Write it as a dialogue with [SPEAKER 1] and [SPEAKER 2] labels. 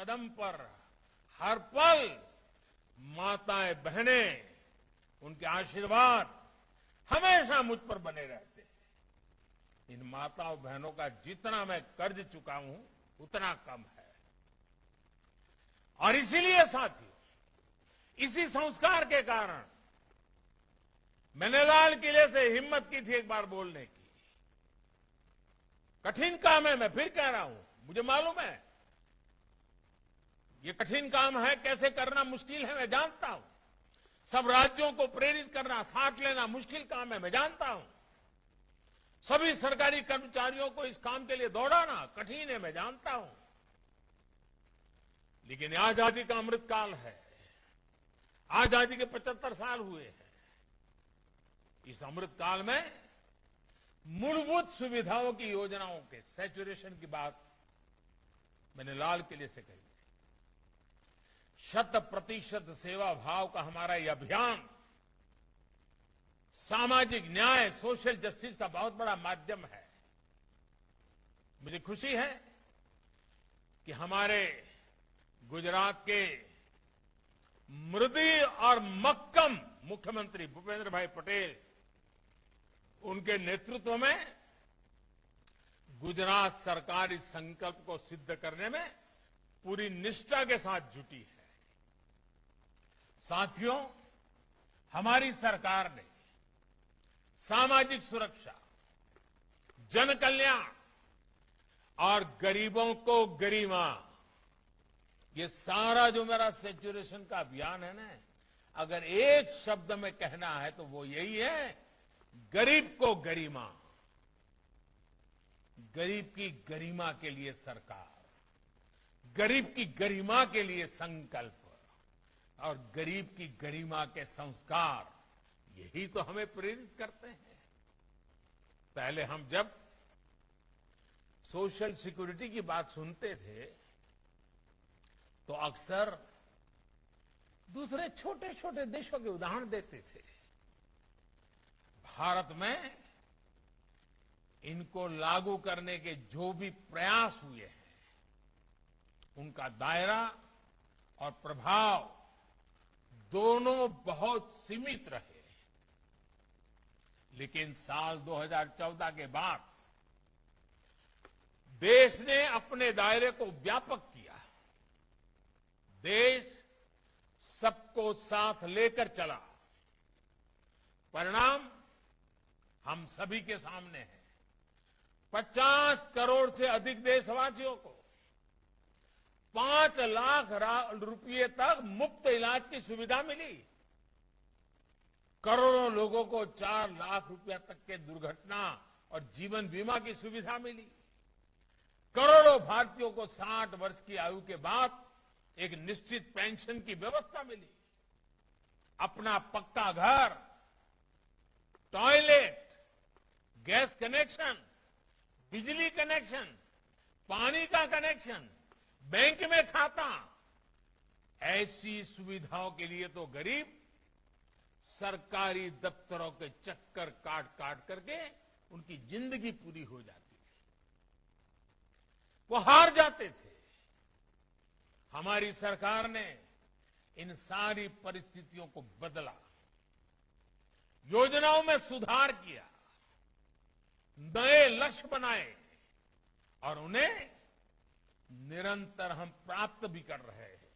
[SPEAKER 1] कदम पर हर पल माताएँ, बहनें, उनके आशीर्वाद हमेशा मुझ पर बने रहते हैं। इन माताओं, बहनों का जितना मैं कर्ज चुका हूँ, उतना कम है। और इसीलिए साथियों इसी संस्कार के कारण मैंने लाल किले से हिम्मत की थी एक बार बोलने की। कठिन काम है, मैं फिर कह रहा हूँ, मुझे मालूम है ये कठिन काम है, कैसे करना मुश्किल है, मैं जानता हूँ। सब राज्यों को प्रेरित करना, साथ लेना मुश्किल काम है, मैं जानता हूँ। सभी सरकारी कर्मचारियों को इस काम के लिए दौड़ाना कठिन है, मैं जानता हूँ। लेकिन आज़ादी का अमृतकाल है। आज़ादी के 75 साल हुए हैं। इस अमृतकाल में मूलभूत सुविधाओं की योजनाओं के सैचुरेशन की बात मैंने लाल किले से कही शत प्रतिशत सेवा भाव का हमारा यह अभियान, सामाजिक न्याय, सोशल जस्टिस का बहुत बड़ा माध्यम है। मुझे खुशी है कि हमारे गुजरात के मृदी और मक्कम मुख्यमंत्री भूपेंद्र भाई पटेल, उनके नेतृत्व में गुजरात सरकार इस संकल्प को सिद्ध करने में पूरी निष्ठा के साथ जुटी है। साथियों, हमारी सरकार ने सामाजिक सुरक्षा जन कल्याण और गरीबों को गरिमा, ये सारा जो मेरा सेचुरेशन का अभियान है ना, अगर एक शब्द में कहना है तो वो यही है, गरीब को गरिमा। गरीब की गरिमा के लिए सरकार, गरीब की गरिमा के लिए संकल्प। और गरीब की गरिमा के संस्कार, यही तो हमें प्रेरित करते हैं। पहले हम जब सोशल सिक्योरिटी की बात सुनते थे तो अक्सर दूसरे छोटे छोटे देशों के उदाहरण देते थे। भारत में इनको लागू करने के जो भी प्रयास हुए हैं, उनका दायरा और प्रभाव दोनों बहुत सीमित रहे। लेकिन साल 2014 के बाद देश ने अपने दायरे को व्यापक किया। देश सबको साथ लेकर चला। परिणाम हम सभी के सामने है। 50 करोड़ से अधिक देशवासियों को पाँच लाख रुपये तक मुफ़्त इलाज की सुविधा मिली। करोड़ों लोगों को चार लाख रुपया तक के दुर्घटना और जीवन बीमा की सुविधा मिली। करोड़ों भारतीयों को 60 वर्ष की आयु के बाद एक निश्चित पेंशन की व्यवस्था मिली। अपना पक्का घर, टॉयलेट, गैस कनेक्शन, बिजली कनेक्शन, पानी का कनेक्शन बैंक में खाता। ऐसी सुविधाओं के लिए तो गरीब सरकारी दफ्तरों के चक्कर काट काट करके उनकी ज़िंदगी पूरी हो जाती थी। वो हार जाते थे। हमारी सरकार ने इन सारी परिस्थितियों को बदला। योजनाओं में सुधार किया। नए लक्ष्य बनाए और उन्हें निरंतर हम प्राप्त भी कर रहे हैं।